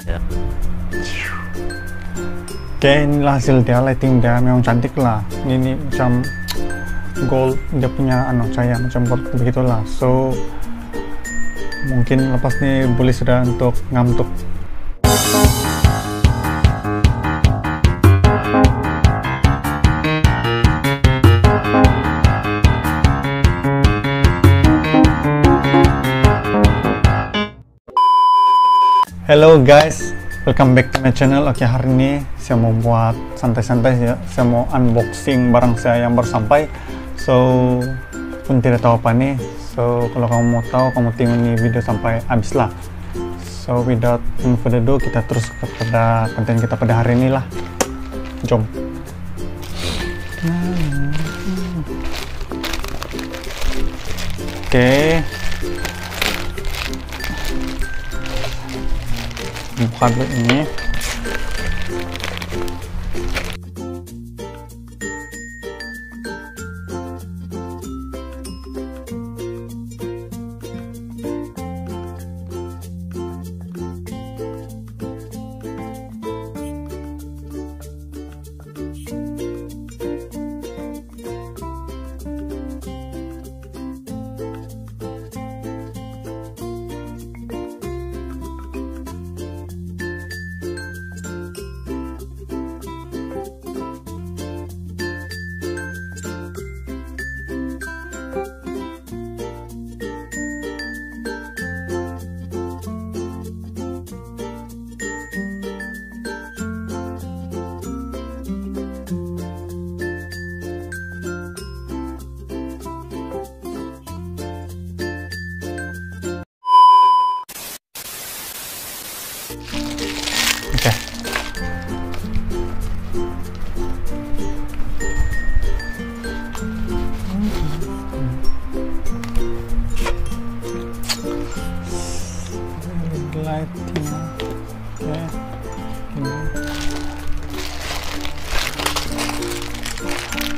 Ya. Oke, inilah hasil dia, lighting dia memang cantik lah. Ini, ini macam gold, dia punya anu cahaya macam gold begitulah. So mungkin lepas nih boleh sudah untuk ngantuk. Hello guys, welcome back to my channel. Oke hari ini saya mau buat santai-santai ya. Saya mau unboxing barang saya yang baru sampai. So pun tidak tahu apa nih. So kalau kamu mau tahu, kamu tengok ini video sampai habis lah. So without further ado, kita terus kepada konten kita pada hari ini lah. Jom. Oke. มีความลึกอย่างนี้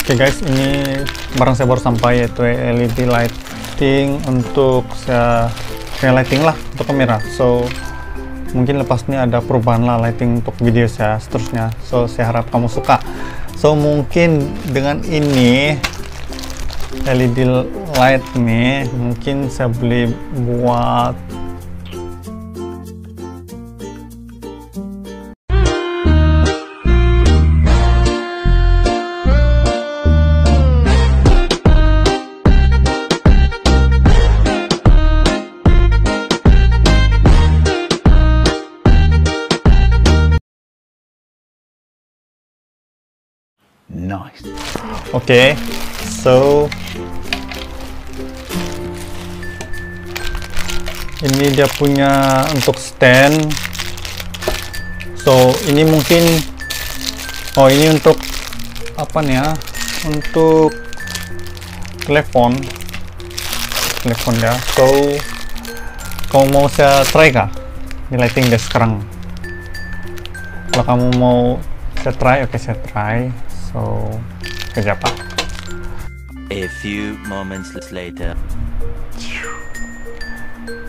Oke guys, ini barang saya baru sampai yaitu LED lighting untuk saya lighting lah untuk kamera. So mungkin lepas ini ada perubahan lah lighting untuk video saya seterusnya so saya harap kamu suka so mungkin dengan ini LED light nih mungkin saya beli buat Nice. Oke, so ini dia punya untuk stand. So ini mungkin, oh ini untuk apa nih ya? Untuk telepon, telepon ya. So kamu mau saya try kah? Ini lighting dia sekarang. Kalau kamu mau saya try, oke saya try. So kerja apa? A few moments later.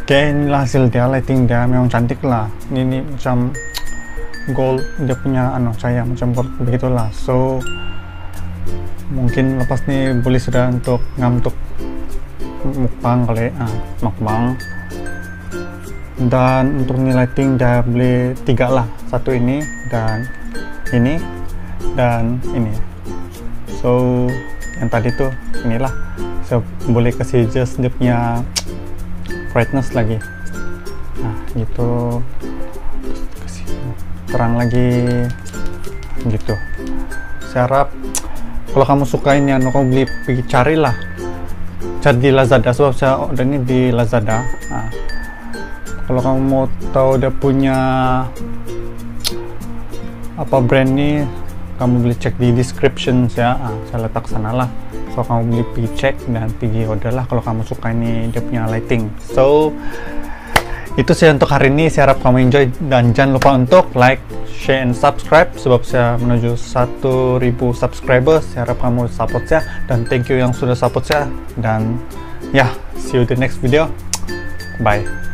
Oke, inilah hasil dia, lighting dia memang cantik lah. Ini, ini macam gold, dia punya anu cahaya macam gold begitulah. So mungkin lepas nih boleh sudah untuk ngantuk mukbang kali, ah, mukbang. Dan untuk ini lighting dia beli tiga lah, satu ini dan ini dan ini. So yang tadi tuh inilah. Saya boleh kasih just dia brightness lagi. Nah gitu. Kasih terang lagi. Gitu. Saya harap kalau kamu suka ini anu kamu beli pergi carilah. Cari di Lazada. Sebab saya order ini di Lazada. Nah, kalau kamu mau tahu dia punya apa brand ini kamu boleh cek di description ya. Ah, saya letak sana lah. So kamu beli pergi cek dan pergi order lah kalau kamu suka ini dia punya lighting. So itu saya untuk hari ini. Saya harap kamu enjoy dan jangan lupa untuk like share and subscribe sebab saya menuju 1000 subscriber. Saya harap kamu support saya dan thank you yang sudah support saya. Dan ya yeah, see you the next video. Bye